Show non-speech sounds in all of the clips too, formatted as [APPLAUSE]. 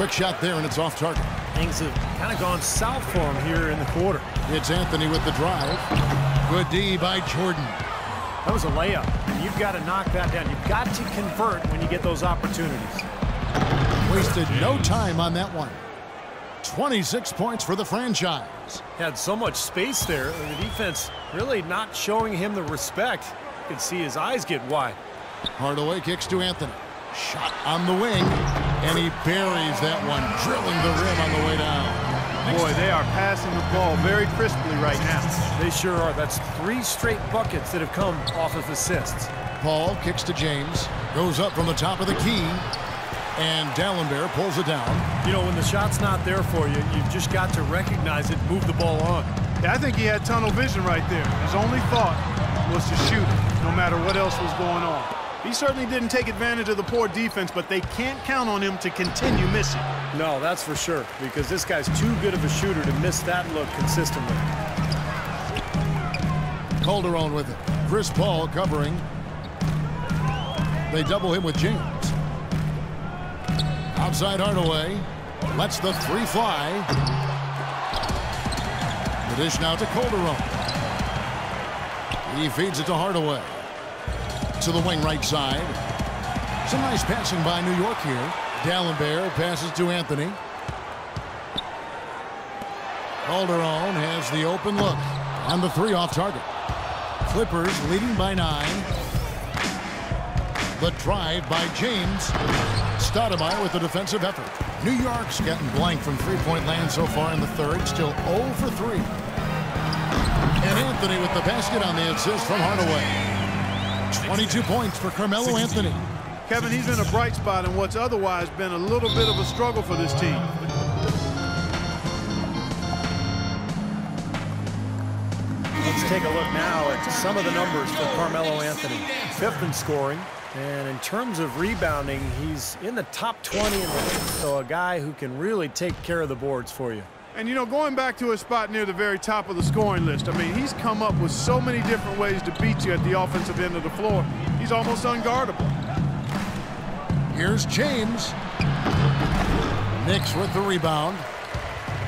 Quick shot there, and it's off target. Things have kind of gone south for him here in the quarter. It's Anthony with the drive. Good D by Jordan. That was a layup, and you've got to knock that down. You've got to convert when you get those opportunities. Wasted no time on that one. 26 points for the franchise. Had so much space there. The defense really not showing him the respect. You can see his eyes get wide. Hardaway kicks to Anthony. Shot on the wing, and he buries that one, drilling the rim on the way down. Boy, they are passing the ball very crisply right now. They sure are. That's three straight buckets that have come off of assists. Paul kicks to James, goes up from the top of the key, and Dalembert pulls it down. You know, when the shot's not there for you, you've just got to recognize it, move the ball on. Yeah, I think he had tunnel vision right there. His only thought was to shoot it, no matter what else was going on. He certainly didn't take advantage of the poor defense, but they can't count on him to continue missing. No, that's for sure, because this guy's too good of a shooter to miss that look consistently. Calderon with it. Chris Paul covering. They double him with James. Outside Hardaway. Lets the three fly. The dish now to Calderon. He feeds it to Hardaway to the wing right side. Some nice passing by New York here. Dalembert passes to Anthony. Calderon has the open look. And the three off target. Clippers leading by nine. The drive by James. Stoudemire with the defensive effort. New York's getting blank from three-point land so far in the third. Still 0 for 3. And Anthony with the basket on the assist from Hardaway. 22 points for Carmelo Anthony. Kevin, he's been a bright spot in what's otherwise been a little bit of a struggle for this team. Let's take a look now at some of the numbers for Carmelo Anthony. Fifth in scoring, and in terms of rebounding, he's in the top 20 in the league, so a guy who can really take care of the boards for you. And, you know, going back to a spot near the very top of the scoring list, I mean, he's come up with so many different ways to beat you at the offensive end of the floor. He's almost unguardable. Here's James. Knicks with the rebound.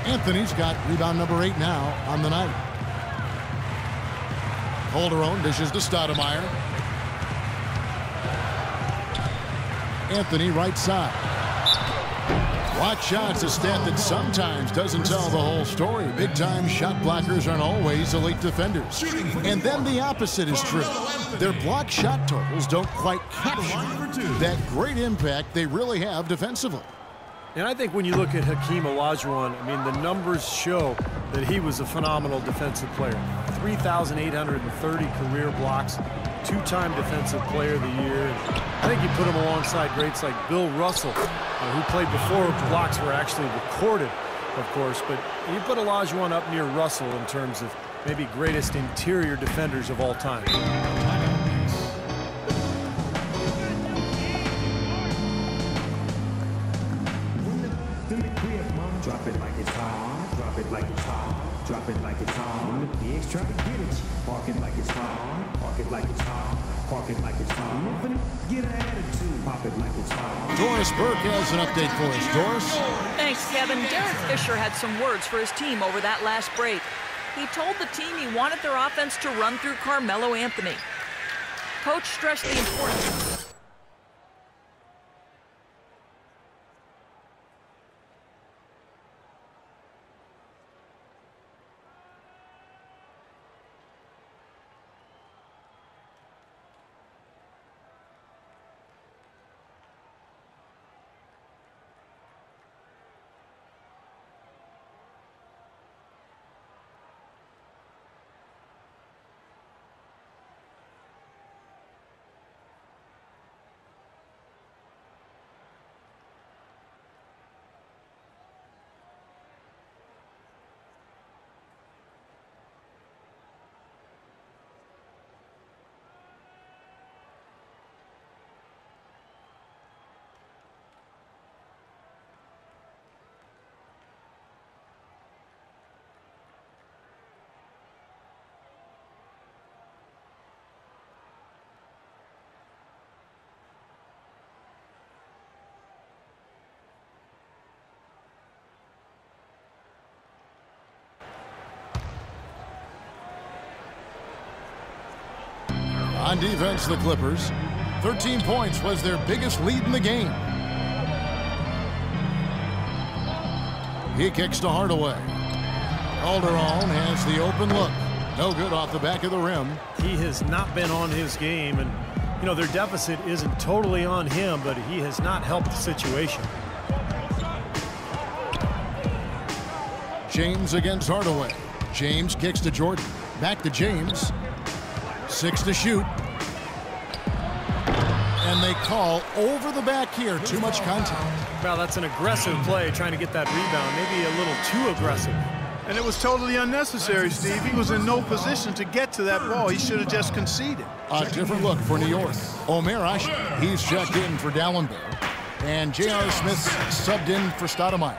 Anthony's got rebound number eight now on the night. Calderon dishes to Stoudemire. Anthony right side. Watch shots, a stat that sometimes doesn't tell the whole story. Big-time shot blockers aren't always elite defenders. And then the opposite is true. Their block shot totals don't quite capture that great impact they really have defensively. And I think when you look at Hakeem Olajuwon, I mean, the numbers show that he was a phenomenal defensive player. 3,830 career blocks, two-time defensive player of the year. I think you put him alongside greats like Bill Russell, uh, who played before blocks were actually recorded, of course. But you put Olajuwon up near Russell in terms of maybe greatest interior defenders of all time. Attitude. Pop it like it's hot. Doris Burke has an update for us. Doris? Thanks, Kevin. Derek Fisher had some words for his team over that last break. He told the team he wanted their offense to run through Carmelo Anthony. Coach stressed the importance On defense, the Clippers. 13 points was their biggest lead in the game. He kicks to Hardaway. Calderon has the open look. No good off the back of the rim. He has not been on his game, and, you know, their deficit isn't totally on him, but he has not helped the situation. James against Hardaway. James kicks to Jordan. Back to James. Six to shoot. And they call over the back here. Too much contact. Well, that's an aggressive play trying to get that rebound. Maybe a little too aggressive. And it was totally unnecessary, Steve. He was in no position to get to that ball. He should have just conceded. A different look for New York. Omer Asik, he's checked in for Dalembert. And J.R. Smith subbed in for Stoudemire.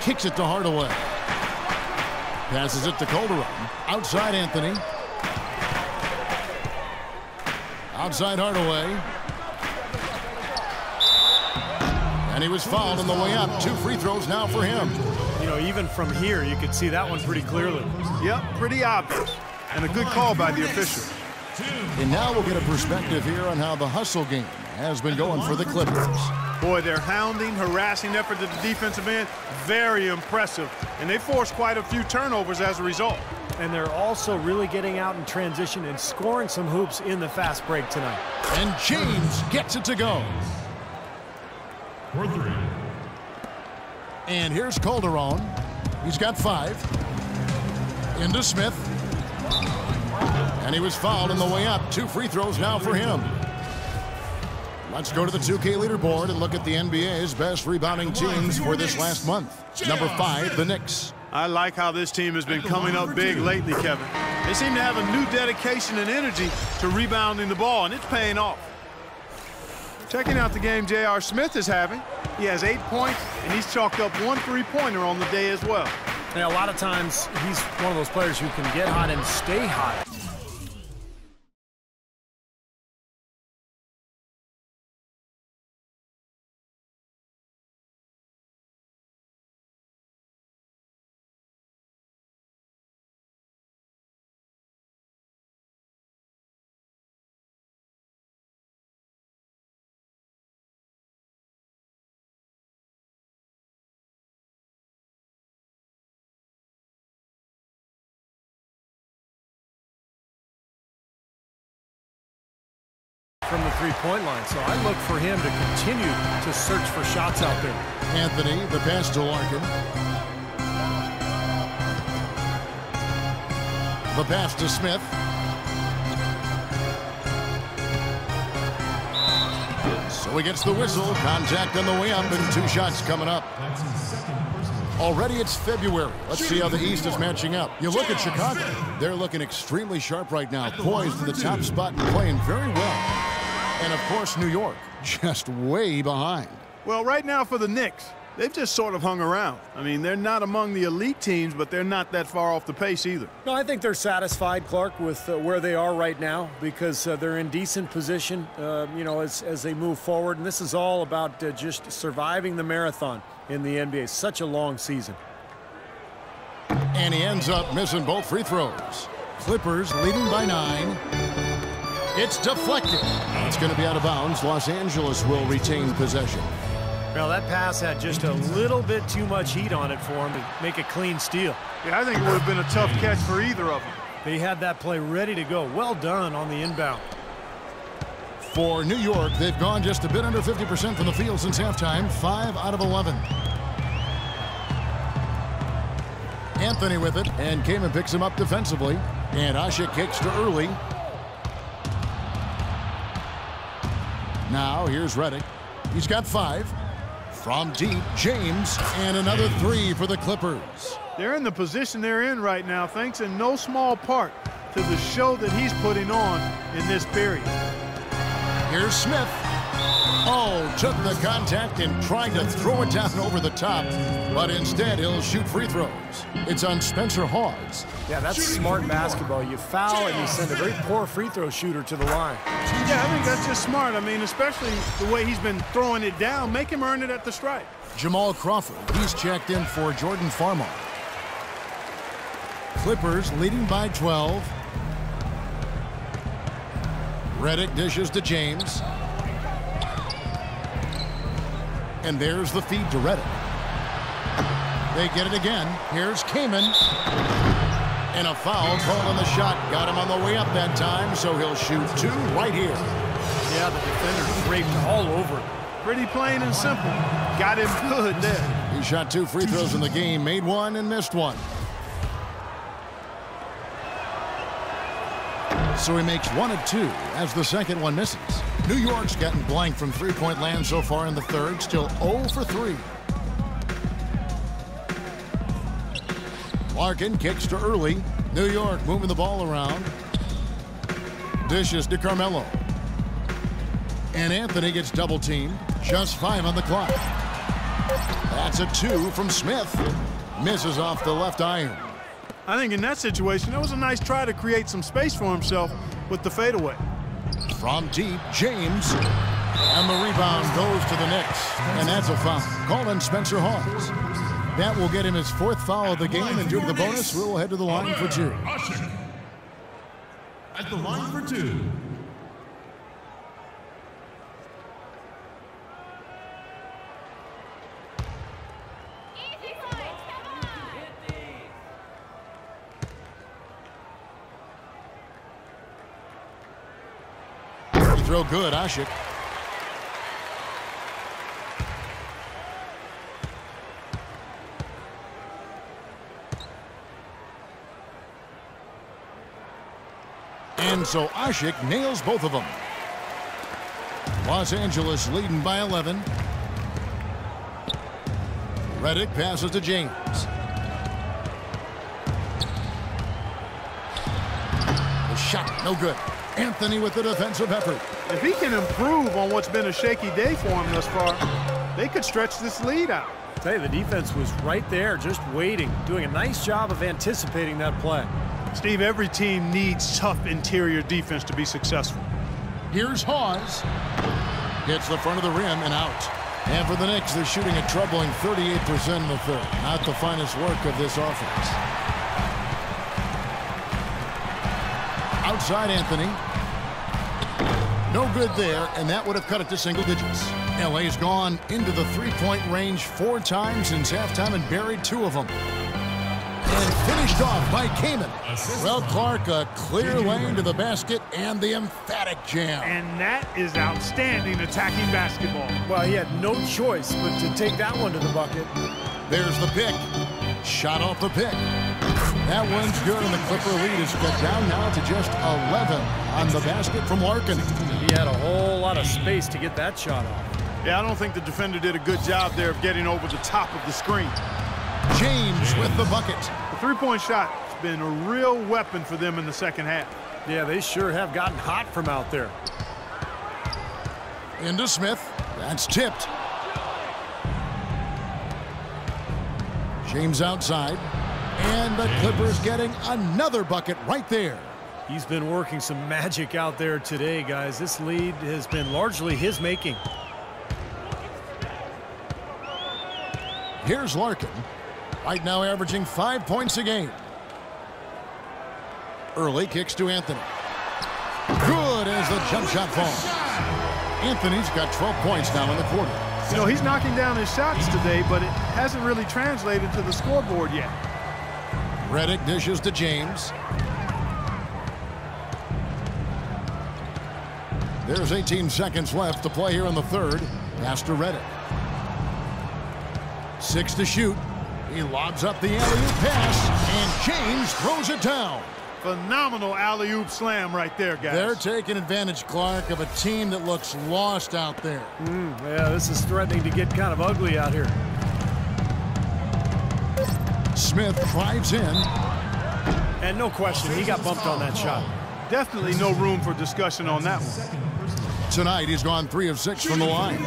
Kicks it to Hardaway. Passes it to Calderon. Outside Anthony. Outside Hardaway. And he was fouled on the way up. Two free throws now for him. You know, even from here, you could see that one pretty clearly. Yep, pretty obvious. And a good call by the official. And now we'll get a perspective here on how the hustle game has been going for the Clippers. Boy, their hounding, harassing effort at the defensive end, very impressive. And they forced quite a few turnovers as a result. And they're also really getting out in transition and scoring some hoops in the fast break tonight. And James gets it to go. For three. And here's Calderon. He's got five. Into Smith. And he was fouled on the way up. Two free throws now for him. Let's go to the 2K leaderboard and look at the NBA's best rebounding teams for this last month. Number five, the Knicks. I like how this team has been coming up big lately, Kevin. They seem to have a new dedication and energy to rebounding the ball, and it's paying off. Checking out the game J.R. Smith is having. He has eight points, and he's chalked up one three-pointer on the day as well. Yeah, a lot of times he's one of those players who can get hot and stay hot. Three-point line. So I look for him to continue to search for shots out there. Anthony, the pass to Larkin. The pass to Smith. So he gets the whistle. Contact on the way up and two shots coming up. Already it's February. Let's see how the East is matching up. You look at Chicago. They're looking extremely sharp right now, poised in the top spot and playing very well. And of course, New York, [LAUGHS] just way behind. Well, right now for the Knicks, they've just sort of hung around. I mean, they're not among the elite teams, but they're not that far off the pace either. No, I think they're satisfied, Clark, with uh, where they are right now because uh, they're in decent position, uh, you know, as, as they move forward. And this is all about uh, just surviving the marathon in the NBA. Such a long season. And he ends up missing both free throws. Clippers leading by nine. It's deflected. It's going to be out of bounds. Los Angeles will retain possession. Well, that pass had just a little bit too much heat on it for him to make a clean steal. Yeah, I think it would have been a tough catch for either of them. They had that play ready to go. Well done on the inbound. For New York, they've gone just a bit under 50% from the field since halftime. 5 out of 11. Anthony with it, and Kaman picks him up defensively. And Asik kicks to Early. Now here's Redick. He's got five. From deep, James, and another three for the Clippers. They're in the position they're in right now, thanks in no small part to the show that he's putting on in this period. Here's Smith. Oh, took the contact and tried to throw it down over the top, but instead he'll shoot free throws. It's on Spencer Hawes. Yeah, that's smart basketball. You foul and you send a very poor free throw shooter to the line. Yeah, I think that's just smart. I mean, especially the way he's been throwing it down. Make him earn it at the stripe. Jamal Crawford, he's checked in for Jordan Farmar. Clippers leading by 12. Redick dishes to James. And there's the feed to Redick. They get it again. Here's Kaman. And a foul call on the shot. Got him on the way up that time, so he'll shoot two right here. Yeah, the defender draped all over it. Pretty plain and simple. Got him good there. He shot two free throws in the game, made one and missed one. So he makes one of two as the second one misses. New York's gotten blank from three-point land so far in the third, still 0 for 3. Larkin kicks to Early. New York moving the ball around. Dishes to Carmelo. And Anthony gets double teamed. Just five on the clock. That's a two from Smith. Misses off the left iron. I think in that situation, it was a nice try to create some space for himself with the fadeaway. From deep, James. And the rebound goes to the Knicks. And that's a foul. Calling Spencer Hawes. That will get him his fourth foul of the game. And due to the bonus, we'll head to the line for two. At the line for two. Throw good, Asik. And so Asik nails both of them. Los Angeles leading by 11. Redick passes to James. The shot, no good. Anthony with the defensive effort. If he can improve on what's been a shaky day for him thus far, they could stretch this lead out. I tell you, the defense was right there, just waiting, doing a nice job of anticipating that play. Steve, every team needs tough interior defense to be successful. Here's Hawes. Hits the front of the rim and out. And for the Knicks, they're shooting a troubling 38% in the third. Not the finest work of this offense. Outside Anthony. No good there, and that would have cut it to single digits. LA's gone into the three-point range four times since halftime and buried two of them. And finished off by Kaman. Well, Clark, a clear lane to the basket and the emphatic jam. And that is outstanding attacking basketball. Well, he had no choice but to take that one to the bucket. There's the pick. Shot off the pick. That one's good, and the Clipper lead is cut down now to just 11 on the basket from Larkin. He had a whole lot of space to get that shot off. Yeah, I don't think the defender did a good job there of getting over the top of the screen. James with the bucket. The three-point shot has been a real weapon for them in the second half. Yeah, they sure have gotten hot from out there. Into Smith. That's tipped. James outside. And the Clippers getting another bucket right there. He's been working some magic out there today, guys. This lead has been largely his making. Here's Larkin. Right now averaging five points a game. Early kicks to Anthony. Good as the jump shot falls. Anthony's got 12 points now in the quarter. You know, he's knocking down his shots today, but it hasn't really translated to the scoreboard yet. Redick dishes to James. There's 18 seconds left to play here in the third. Pass to Redick. Six to shoot. He lobs up the alley-oop pass, and James throws it down. Phenomenal alley-oop slam right there, guys. They're taking advantage, Clark, of a team that looks lost out there. Mm, yeah, this is threatening to get kind of ugly out here. Smith drives in. And no question, he got bumped on that shot. Definitely no room for discussion on that one. Tonight, he's gone three of six from the line.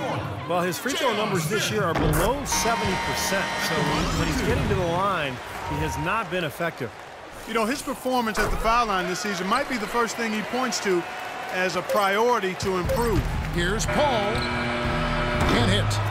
Well, his free throw numbers this year are below 70%. So when he's getting to the line, he has not been effective. You know, his performance at the foul line this season might be the first thing he points to as a priority to improve. Here's Paul. Can't hit.